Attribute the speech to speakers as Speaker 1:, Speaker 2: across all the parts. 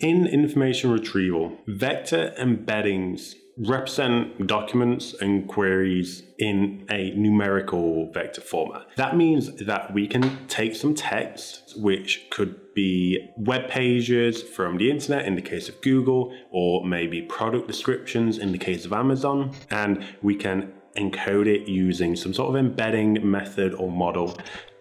Speaker 1: In information retrieval, vector embeddings represent documents and queries in a numerical vector format. That means that we can take some text, which could be web pages from the internet in the case of Google, or maybe product descriptions in the case of Amazon, and we can encode it using some sort of embedding method or model,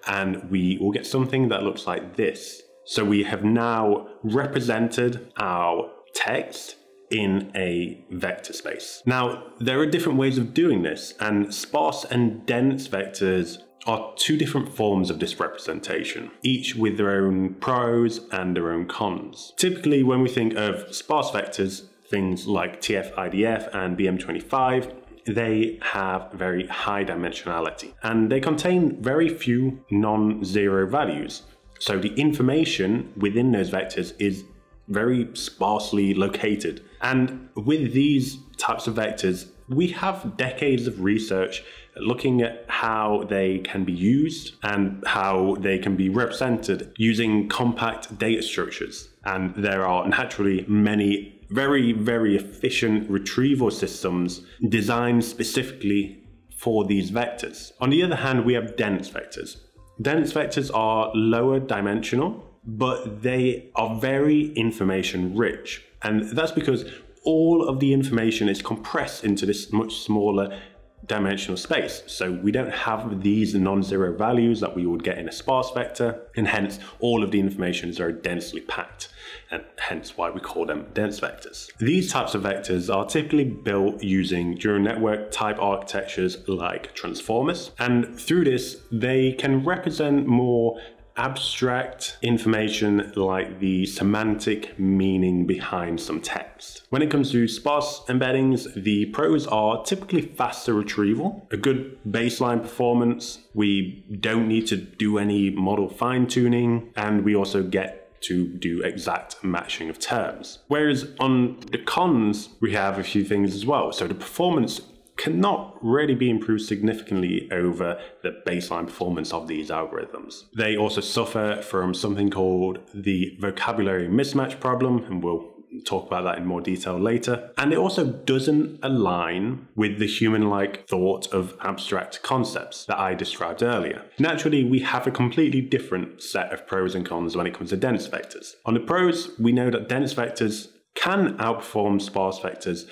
Speaker 1: and we will get something that looks like this. So we have now represented our text in a vector space. Now, there are different ways of doing this, and sparse and dense vectors are two different forms of this representation, each with their own pros and their own cons. Typically, when we think of sparse vectors, things like TF-IDF and BM25, they have very high dimensionality and they contain very few non-zero values. So the information within those vectors is very sparsely located. And with these types of vectors, we have decades of research looking at how they can be used and how they can be represented using compact data structures. And there are naturally many very, very efficient retrieval systems designed specifically for these vectors. On the other hand, we have dense vectors. Dense vectors are lower dimensional, but they are very information rich. And that's because all of the information is compressed into this much smaller dimensional space. So we don't have these non-zero values that we would get in a sparse vector, and hence all of the information is very densely packed, and hence why we call them dense vectors. These types of vectors are typically built using neural network type architectures like transformers, and through this, they can represent more abstract information like the semantic meaning behind some text. When it comes to sparse embeddings, the pros are typically faster retrieval, a good baseline performance, we don't need to do any model fine tuning, and we also get to do exact matching of terms. Whereas on the cons, we have a few things as well. So the performance cannot really be improved significantly over the baseline performance of these algorithms. They also suffer from something called the vocabulary mismatch problem, and we'll talk about that in more detail later. And it also doesn't align with the human like thought of abstract concepts that I described earlier. Naturally, we have a completely different set of pros and cons when it comes to dense vectors. On the pros, we know that dense vectors can outperform sparse vectors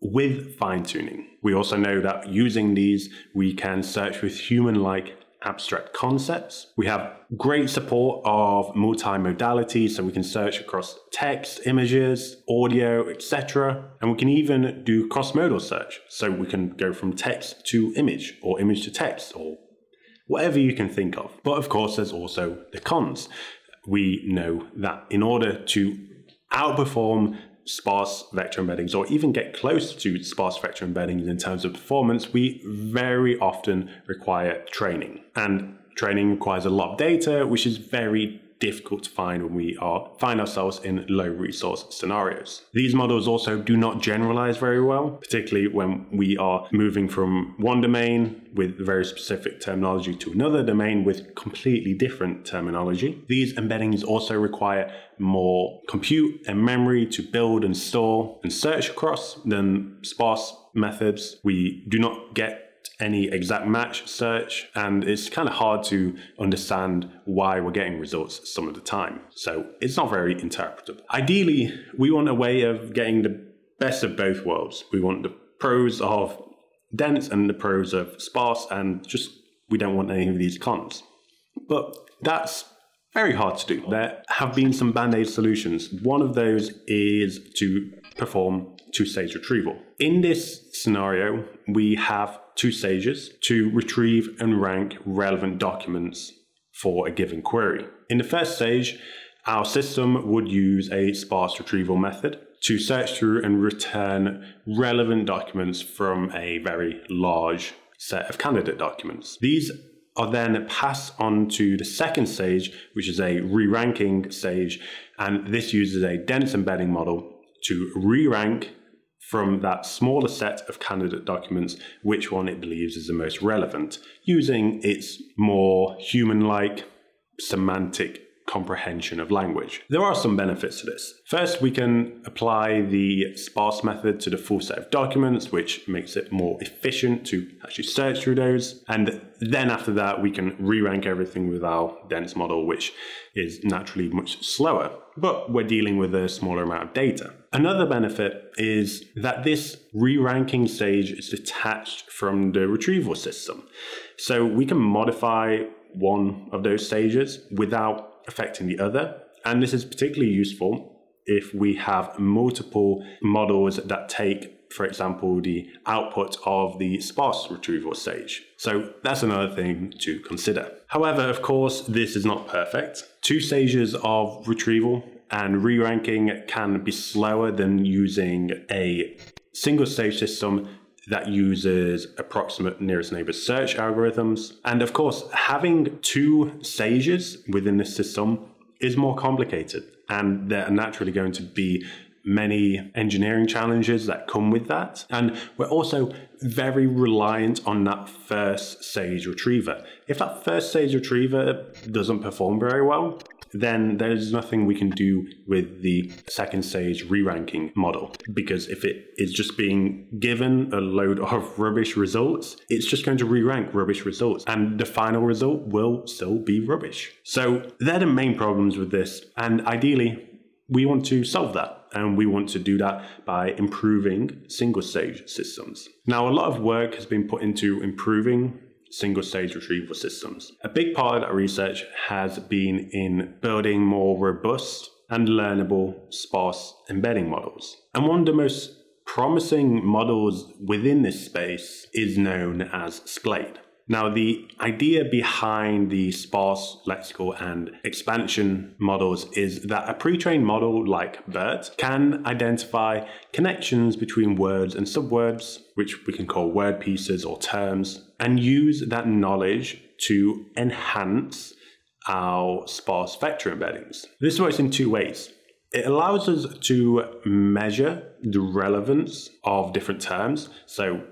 Speaker 1: with fine tuning. We also know that using these, we can search with human like abstract concepts. We have great support of multimodality, so we can search across text, images, audio, etc. And we can even do cross-modal search, so we can go from text to image or image to text or whatever you can think of. But of course, there's also the cons. We know that in order to outperform sparse vector embeddings or even get close to sparse vector embeddings in terms of performance, we very often require training. And training requires a lot of data, which is very difficult to find when we are find ourselves in low resource scenarios. These models also do not generalize very well, particularly when we are moving from one domain with very specific terminology to another domain with completely different terminology. These embeddings also require more compute and memory to build and store and search across than sparse methods. We do not get any exact match search, and it's kind of hard to understand why we're getting results some of the time. So it's not very interpretable. Ideally, we want a way of getting the best of both worlds. We want the pros of dense and the pros of sparse, and just we don't want any of these cons. But that's very hard to do. There have been some band aid solutions. One of those is to perform two stage retrieval. In this scenario, we have two stages to retrieve and rank relevant documents for a given query. In the first stage, our system would use a sparse retrieval method to search through and return relevant documents from a very large set of candidate documents. These are then passed on to the second stage, which is a re-ranking stage, and this uses a dense embedding model to re-rank from that smaller set of candidate documents which one it believes is the most relevant, using its more human like semantic comprehension of language. There are some benefits to this. First, we can apply the sparse method to the full set of documents, which makes it more efficient to actually search through those. And then after that, we can re-rank everything with our dense model, which is naturally much slower, but we're dealing with a smaller amount of data. Another benefit is that this re-ranking stage is detached from the retrieval system. So we can modify one of those stages without affecting the other. And this is particularly useful if we have multiple models that take for example, the output of the sparse retrieval stage. So that's another thing to consider. However, of course, this is not perfect. Two stages of retrieval and re-ranking can be slower than using a single stage system that uses approximate nearest neighbor search algorithms. And of course, having two stages within the system is more complicated. And there are naturally going to be many engineering challenges that come with that. And we're also very reliant on that first stage retriever. If that first stage retriever doesn't perform very well, then there's nothing we can do with the second stage re-ranking model. Because if it is just being given a load of rubbish results, it's just going to re-rank rubbish results. And the final result will still be rubbish. So they're the main problems with this. And ideally, we want to solve that. And we want to do that by improving single stage systems. Now, a lot of work has been put into improving single stage retrieval systems. A big part of that research has been in building more robust and learnable sparse embedding models. And one of the most promising models within this space is known as Splade. Now, the idea behind the sparse lexical and expansion models is that a pre-trained model like BERT can identify connections between words and subwords, which we can call word pieces or terms, and use that knowledge to enhance our sparse vector embeddings. This works in two ways. It allows us to measure the relevance of different terms. So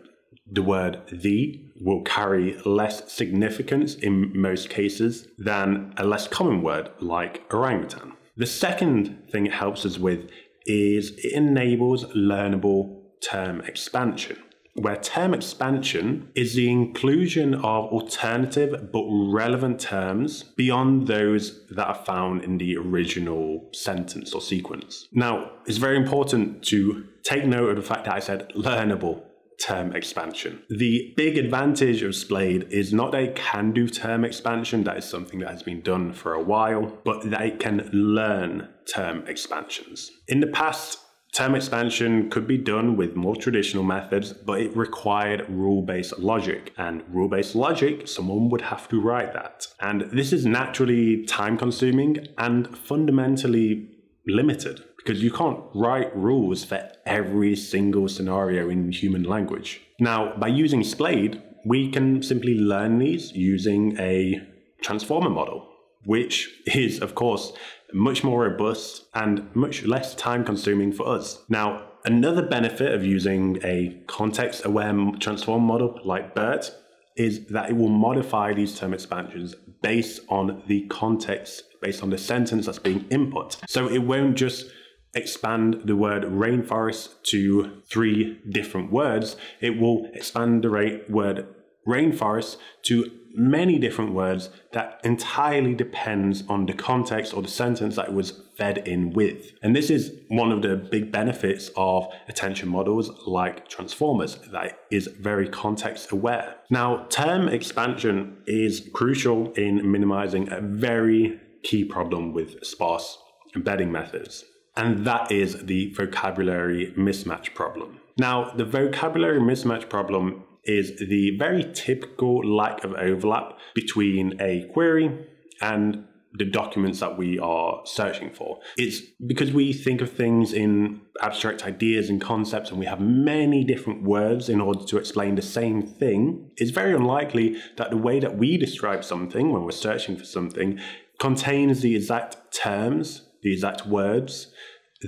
Speaker 1: the word the will carry less significance in most cases than a less common word like orangutan. The second thing it helps us with is it enables learnable term expansion, where term expansion is the inclusion of alternative but relevant terms beyond those that are found in the original sentence or sequence. Now, it's very important to take note of the fact that I said learnable term expansion. The big advantage of Splade is not it can do term expansion, that is something that has been done for a while, but that it can learn term expansions. In the past, Term expansion could be done with more traditional methods, but it required rule based logic. And rule based logic, someone would have to write that. And this is naturally time consuming and fundamentally limited because you can't write rules for every single scenario in human language. Now, by using Splade, we can simply learn these using a transformer model, which is, of course, much more robust and much less time consuming for us. Now, another benefit of using a context aware transform model like BERT is that it will modify these term expansions based on the context, based on the sentence that's being input. So it won't just expand the word rainforest to three different words. It will expand the word rainforest to many different words that entirely depends on the context or the sentence that was fed in with. And this is one of the big benefits of attention models like transformers that is very context aware. Now, term expansion is crucial in minimizing a very key problem with sparse embedding methods. And that is the vocabulary mismatch problem. Now, the vocabulary mismatch problem is the very typical lack of overlap between a query and the documents that we are searching for. It's because we think of things in abstract ideas and concepts and we have many different words in order to explain the same thing. It's very unlikely that the way that we describe something when we're searching for something contains the exact terms, the exact words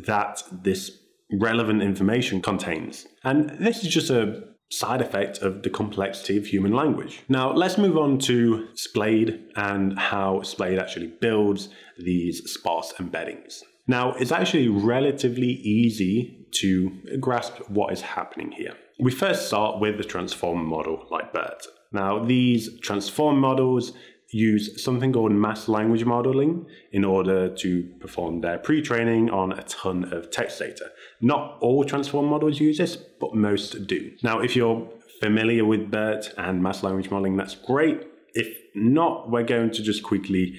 Speaker 1: that this relevant information contains. And this is just a side effect of the complexity of human language. Now, let's move on to Splade and how Splade actually builds these sparse embeddings. Now, it's actually relatively easy to grasp what is happening here. We first start with the transformer model like BERT. Now, these transform models use something called masked language modeling in order to perform their pre-training on a ton of text data. Not all transform models use this, but most do. Now, if you're familiar with BERT and masked language modeling, that's great. If not, we're going to just quickly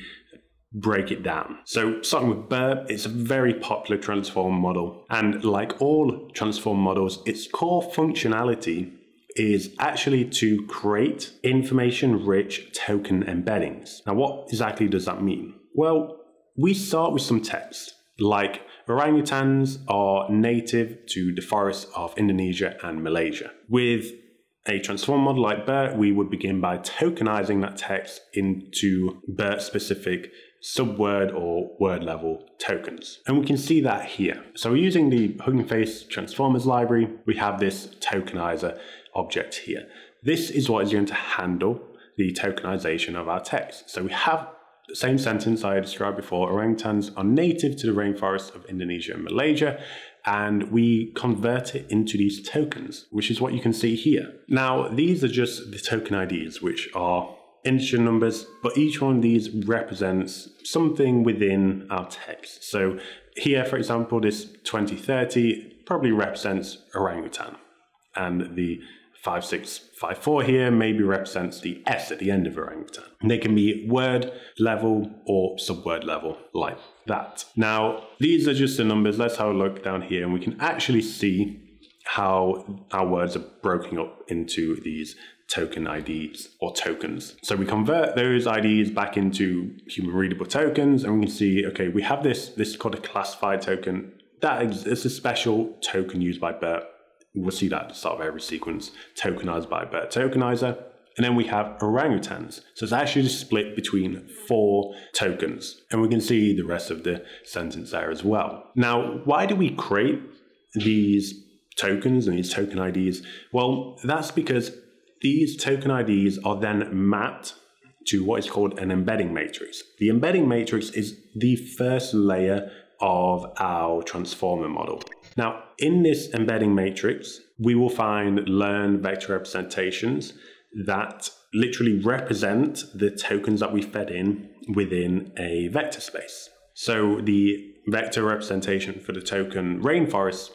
Speaker 1: break it down. So starting with BERT, it's a very popular transform model. And like all transform models, its core functionality is actually to create information rich token embeddings. Now, what exactly does that mean? Well, we start with some text like orangutans are native to the forests of Indonesia and Malaysia. With a transform model like BERT, we would begin by tokenizing that text into BERT specific subword or word level tokens. And we can see that here. So we're using the Hugging Face Transformers library. We have this tokenizer object here. This is what is going to handle the tokenization of our text. So we have the same sentence I described before, orangutans are native to the rainforests of Indonesia and Malaysia, and we convert it into these tokens, which is what you can see here. Now, these are just the token IDs, which are integer numbers, but each one of these represents something within our text. So here, for example, this 2030 probably represents orangutan, and the 5654 here maybe represents the S at the end of orangutan. And they can be word level or subword level like that. Now, these are just the numbers. Let's have a look down here and we can actually see how our words are broken up into these token IDs or tokens. So we convert those IDs back into human readable tokens and we can see, okay, we have this, this is called a classified token. That is a special token used by BERT We'll see that at the start of every sequence, tokenized by BERT tokenizer. And then we have orangutans. So it's actually split between four tokens. And we can see the rest of the sentence there as well. Now, why do we create these tokens and these token IDs? Well, that's because these token IDs are then mapped to what is called an embedding matrix. The embedding matrix is the first layer of our transformer model. Now, in this embedding matrix, we will find learned vector representations that literally represent the tokens that we fed in within a vector space. So the vector representation for the token rainforest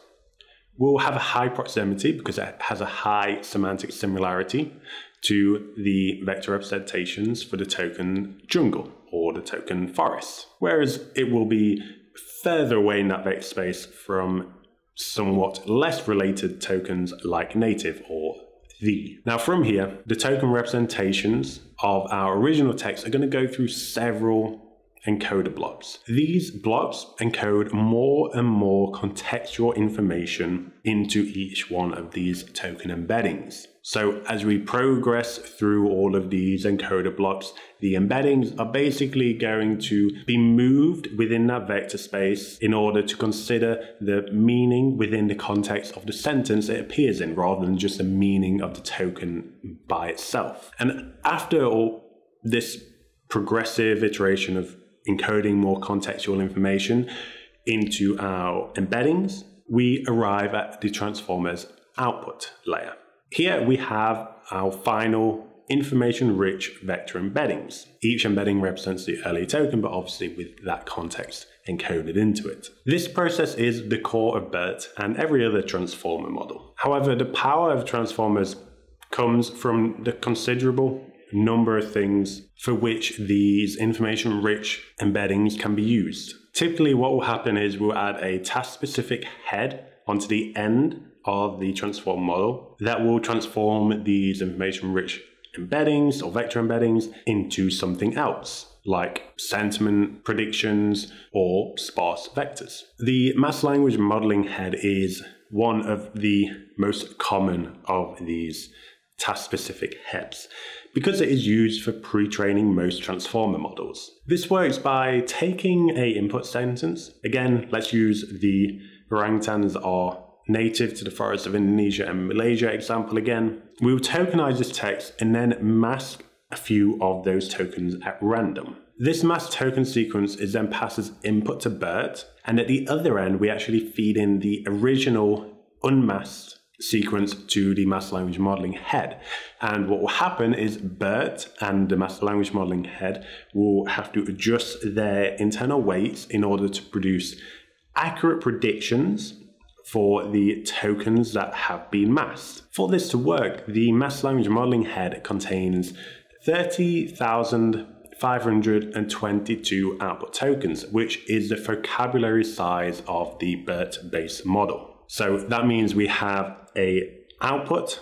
Speaker 1: will have a high proximity because it has a high semantic similarity to the vector representations for the token jungle or the token forest. Whereas it will be further away in that vector space from somewhat less related tokens like native or the. Now from here, the token representations of our original text are going to go through several encoder blocks. These blocks encode more and more contextual information into each one of these token embeddings. So as we progress through all of these encoder blocks, the embeddings are basically going to be moved within that vector space in order to consider the meaning within the context of the sentence it appears in rather than just the meaning of the token by itself. And after all this progressive iteration of encoding more contextual information into our embeddings, we arrive at the transformer's output layer. Here we have our final information rich vector embeddings. Each embedding represents the early token, but obviously with that context encoded into it. This process is the core of BERT and every other transformer model. However, the power of transformers comes from the considerable number of things for which these information rich embeddings can be used. Typically, what will happen is we'll add a task specific head onto the end of the transform model that will transform these information rich embeddings or vector embeddings into something else like sentiment predictions or sparse vectors. The masked language modeling head is one of the most common of these task specific heads because it is used for pre-training most transformer models. This works by taking a input sentence. Again, let's use the orangutans are native to the forests of Indonesia and Malaysia example again. We will tokenize this text and then mask a few of those tokens at random. This masked token sequence is then passed as input to BERT, and at the other end, we actually feed in the original unmasked sequence to the masked language modeling head. And what will happen is BERT and the masked language modeling head will have to adjust their internal weights in order to produce accurate predictions for the tokens that have been masked. For this to work, the masked language modeling head contains 30,522 output tokens, which is the vocabulary size of the BERT based model. So that means we have a output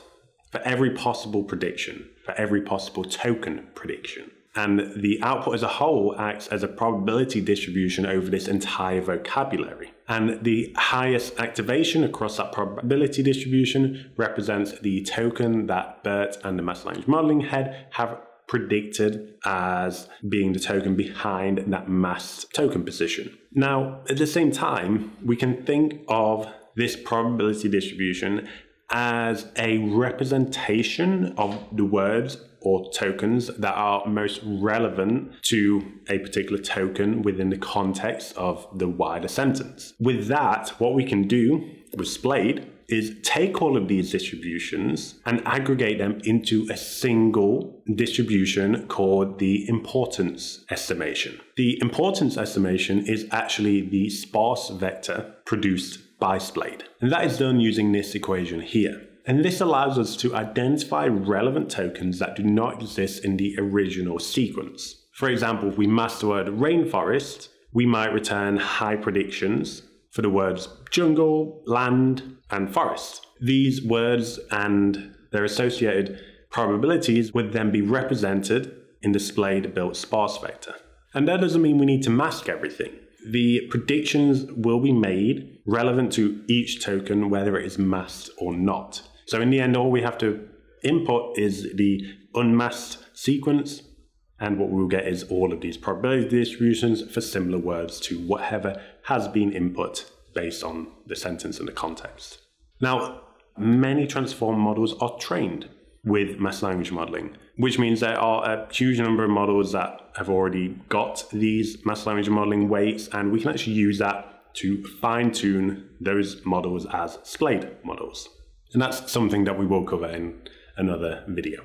Speaker 1: for every possible prediction, for every possible token prediction. And the output as a whole acts as a probability distribution over this entire vocabulary. And the highest activation across that probability distribution represents the token that BERT and the masked language modeling head have predicted as being the token behind that masked token position. Now, at the same time, we can think of this probability distribution as a representation of the words or tokens that are most relevant to a particular token within the context of the wider sentence. With that, what we can do with Splade is take all of these distributions and aggregate them into a single distribution called the importance estimation. The importance estimation is actually the sparse vector produced by Splade. And that is done using this equation here. And this allows us to identify relevant tokens that do not exist in the original sequence. For example, if we mask the word rainforest, we might return high predictions for the words jungle, land, and forest. These words and their associated probabilities would then be represented in the Splade built sparse vector. And that doesn't mean we need to mask everything. The predictions will be made relevant to each token, whether it is masked or not. So in the end, all we have to input is the unmasked sequence, and what we'll get is all of these probability distributions for similar words to whatever has been input based on the sentence and the context. Now, many transform models are trained with masked language modeling, which means there are a huge number of models that have already got these masked language modeling weights, and we can actually use that to fine tune those models as Splade models. And that's something that we will cover in another video.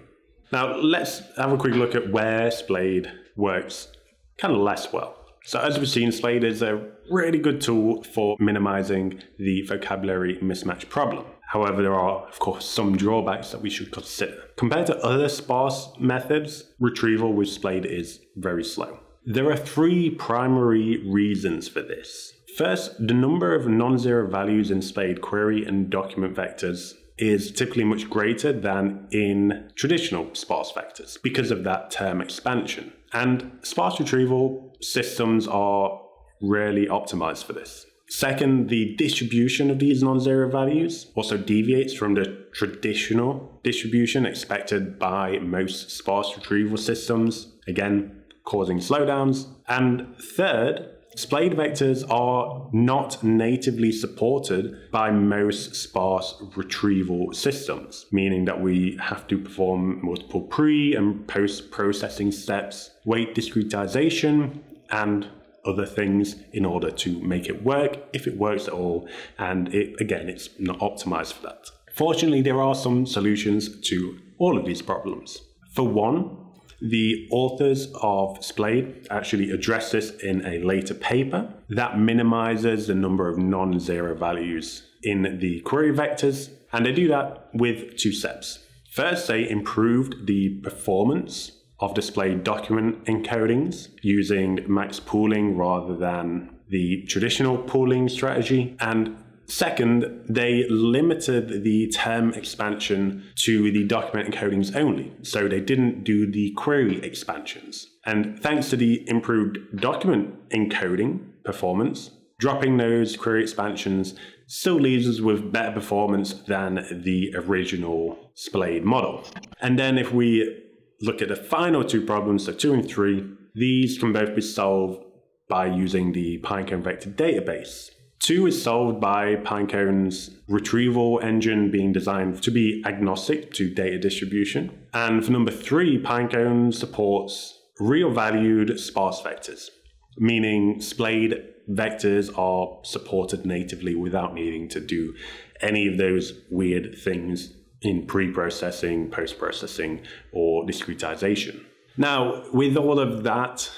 Speaker 1: Now, let's have a quick look at where Splade works kind of less well. So as we've seen, Splade is a really good tool for minimizing the vocabulary mismatch problem. However, there are, of course, some drawbacks that we should consider. Compared to other sparse methods, retrieval with Splade is very slow. There are three primary reasons for this. First, the number of non-zero values in Splade query and document vectors is typically much greater than in traditional sparse vectors because of that term expansion. And sparse retrieval systems are rarely optimized for this. Second, the distribution of these non-zero values also deviates from the traditional distribution expected by most sparse retrieval systems, again, causing slowdowns. And third, Splade vectors are not natively supported by most sparse retrieval systems, meaning that we have to perform multiple pre and post processing steps, weight discretization, and other things in order to make it work, if it works at all. And it, again, it's not optimized for that. Fortunately, there are some solutions to all of these problems. For one, the authors of Splade actually address this in a later paper that minimizes the number of non zero values in the query vectors. And they do that with two steps. First, they improved the performance of Splade document encodings using max pooling rather than the traditional pooling strategy. And second, they limited the term expansion to the document encodings only. So they didn't do the query expansions. And thanks to the improved document encoding performance, dropping those query expansions still leaves us with better performance than the original Splade model. And then if we look at the final two problems, so two and three, these can both be solved by using the Pinecone Vector database. Two is solved by Pinecone's retrieval engine being designed to be agnostic to data distribution. And for number three, Pinecone supports real valued sparse vectors, meaning Splade vectors are supported natively without needing to do any of those weird things in pre-processing, post-processing, or discretization. Now, with all of that,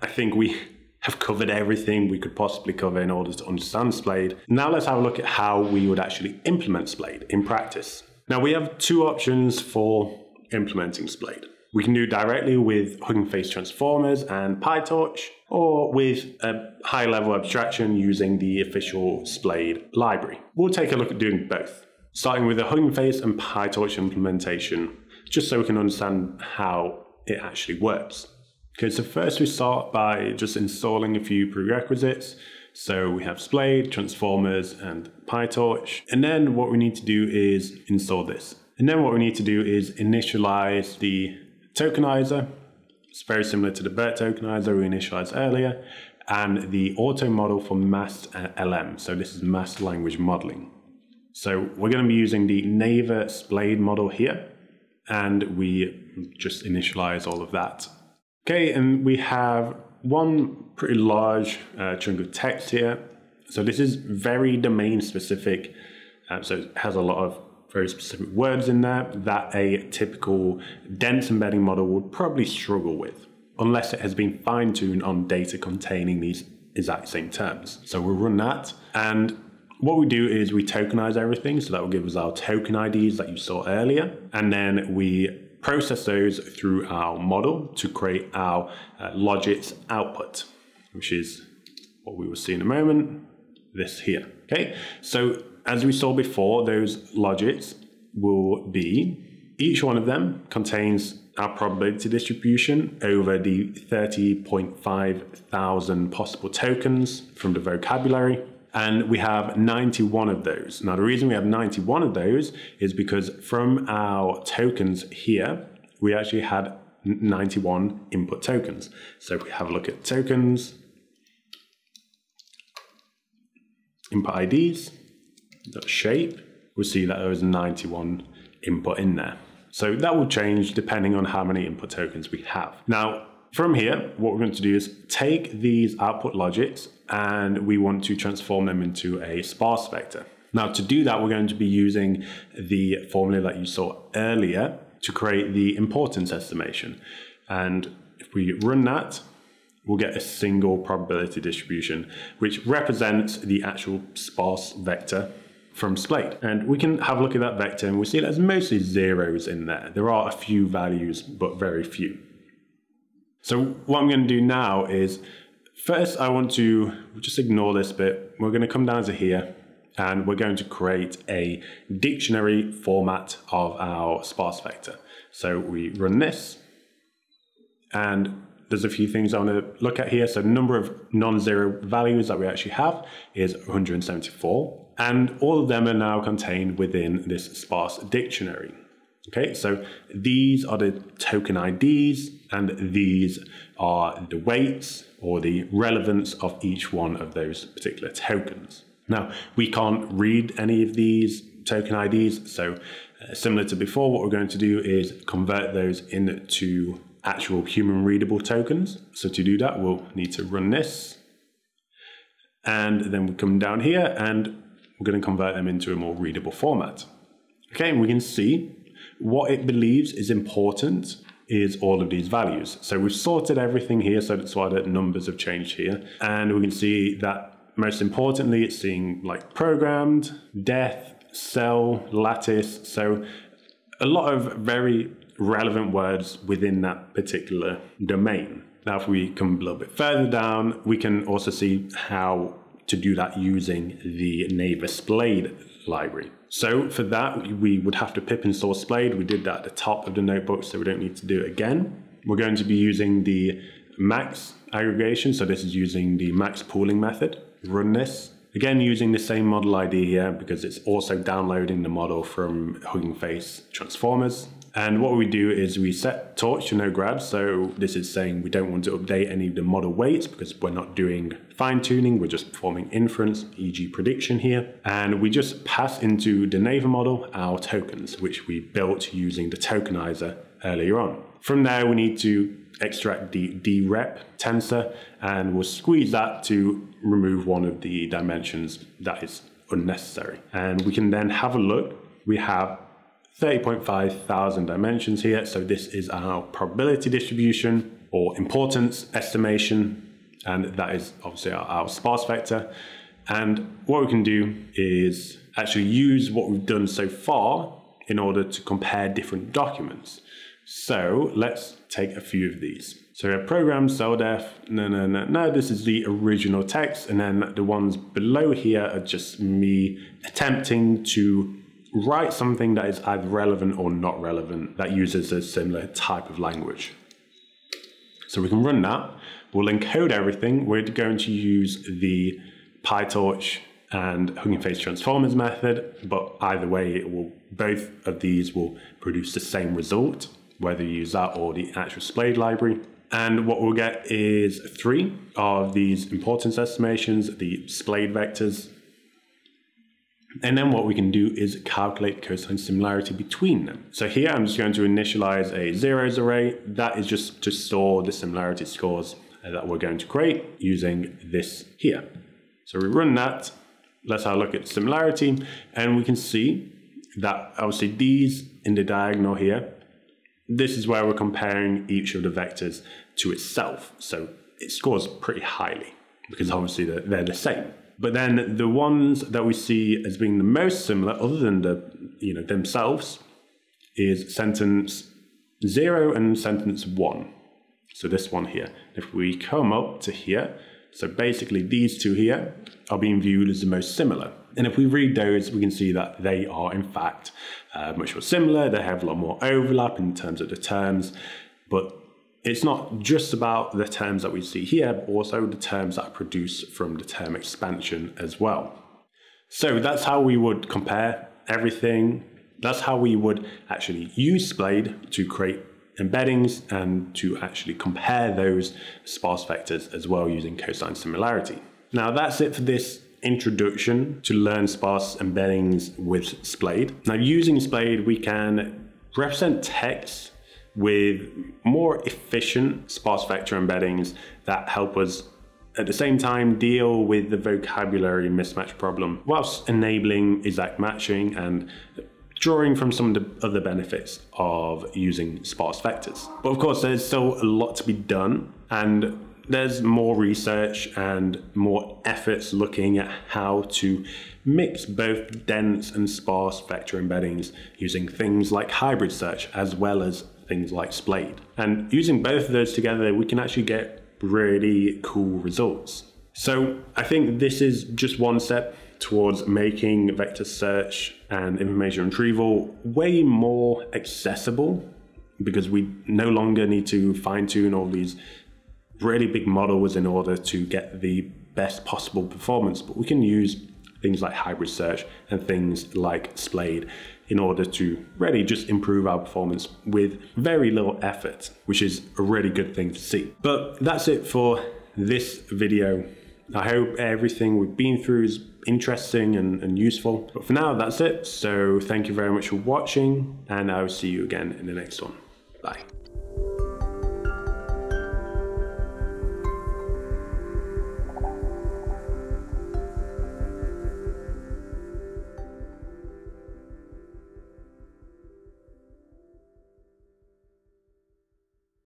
Speaker 1: I think we have covered everything we could possibly cover in order to understand Splade. Now let's have a look at how we would actually implement Splade in practice. Now we have two options for implementing Splade. We can do directly with Hugging Face transformers and PyTorch, or with a high level abstraction using the official Splade library. We'll take a look at doing both, starting with the Hugging Face and PyTorch implementation, just so we can understand how it actually works. Okay, so first we start by just installing a few prerequisites. So we have Splade, Transformers, and PyTorch. And then what we need to do is install this. And then what we need to do is initialize the tokenizer. It's very similar to the BERT tokenizer we initialized earlier. And the auto model for Masked uh, LM. So this is masked language modeling. So we're going to be using the Naver Splade model here. And we just initialize all of that Okay, and we have one pretty large uh, chunk of text here. So this is very domain specific. Uh, so it has a lot of very specific words in there that a typical dense embedding model would probably struggle with, unless it has been fine tuned on data containing these exact same terms. So we'll run that. And what we do is we tokenize everything. So that will give us our token IDs that you saw earlier. And then we process those through our model to create our uh, logits output, which is what we will see in a moment, this here. Okay, so as we saw before, those logits will be, each one of them contains our probability distribution over the 30.5 thousand possible tokens from the vocabulary and we have 91 of those. Now, the reason we have 91 of those is because from our tokens here, we actually had 91 input tokens. So if we have a look at tokens, input IDs, shape, we'll see that there is 91 input in there. So that will change depending on how many input tokens we have. Now, from here, what we're going to do is take these output logits and we want to transform them into a sparse vector. Now to do that, we're going to be using the formula that you saw earlier to create the importance estimation. And if we run that, we'll get a single probability distribution, which represents the actual sparse vector from Splade. And we can have a look at that vector and we see there's mostly zeros in there. There are a few values, but very few. So what I'm going to do now is First, I want to just ignore this bit. We're going to come down to here and we're going to create a dictionary format of our sparse vector. So we run this and there's a few things I want to look at here. So number of non-zero values that we actually have is 174 and all of them are now contained within this sparse dictionary. Okay, so these are the token IDs and these are the weights or the relevance of each one of those particular tokens. Now, we can't read any of these token IDs, so uh, similar to before, what we're going to do is convert those into actual human readable tokens. So to do that, we'll need to run this. And then we come down here and we're going to convert them into a more readable format. Okay, and we can see what it believes is important is all of these values. So we've sorted everything here, so that's why the numbers have changed here. And we can see that most importantly, it's seeing like programmed, death, cell, lattice. So a lot of very relevant words within that particular domain. Now, if we come a little bit further down, we can also see how to do that using the Naver Splade library. So for that, we would have to pip install Splade. We did that at the top of the notebook, so we don't need to do it again. We're going to be using the max aggregation. So this is using the max pooling method. Run this. Again, using the same model ID here because it's also downloading the model from Hugging Face transformers. And what we do is we set torch to no grad. So this is saying we don't want to update any of the model weights because we're not doing fine tuning. We're just performing inference, e.g. prediction here. And we just pass into the Naver model our tokens, which we built using the tokenizer earlier on. From there, we need to extract the drep tensor and we'll squeeze that to remove one of the dimensions that is unnecessary. And we can then have a look. We have 30.5 thousand dimensions here. So this is our probability distribution or importance estimation. And that is obviously our, our sparse vector. And what we can do is actually use what we've done so far in order to compare different documents. So let's take a few of these. So we have program, cell def, no, no, no, no, this is the original text. And then the ones below here are just me attempting to write something that is either relevant or not relevant that uses a similar type of language. So we can run that. We'll encode everything. We're going to use the PyTorch and Hugging Face Transformers method, but either way, it will both of these will produce the same result, whether you use that or the actual Splade library. And what we'll get is three of these importance estimations, the Splade vectors. And then what we can do is calculate cosine similarity between them. So here I'm just going to initialize a zeros array. That is just to store the similarity scores that we're going to create using this here. So we run that. Let's have a look at similarity and we can see that obviously these in the diagonal here this is where we're comparing each of the vectors to itself. So it scores pretty highly because obviously they're, they're the same. But then the ones that we see as being the most similar, other than the you know themselves, is sentence zero and sentence one. So this one here. If we come up to here, so basically these two here are being viewed as the most similar. And if we read those, we can see that they are in fact uh, much more similar. They have a lot more overlap in terms of the terms, but it's not just about the terms that we see here, but also the terms that produce from the term expansion as well. So that's how we would compare everything. That's how we would actually use Splade to create embeddings and to actually compare those sparse vectors as well using cosine similarity. Now that's it for this introduction to learn sparse embeddings with Splade. Now using Splade, we can represent text with more efficient sparse vector embeddings that help us at the same time deal with the vocabulary mismatch problem whilst enabling exact matching and drawing from some of the other benefits of using sparse vectors. But of course, there's still a lot to be done and there's more research and more efforts looking at how to mix both dense and sparse vector embeddings using things like hybrid search as well as things like Splade. And using both of those together, we can actually get really cool results. So I think this is just one step towards making vector search and information retrieval way more accessible because we no longer need to fine tune all these really big models in order to get the best possible performance, but we can use things like hybrid search and things like Splade in order to really just improve our performance with very little effort, which is a really good thing to see. But that's it for this video. I hope everything we've been through is interesting and, and useful. But for now, that's it. So thank you very much for watching, and I will see you again in the next one. Bye.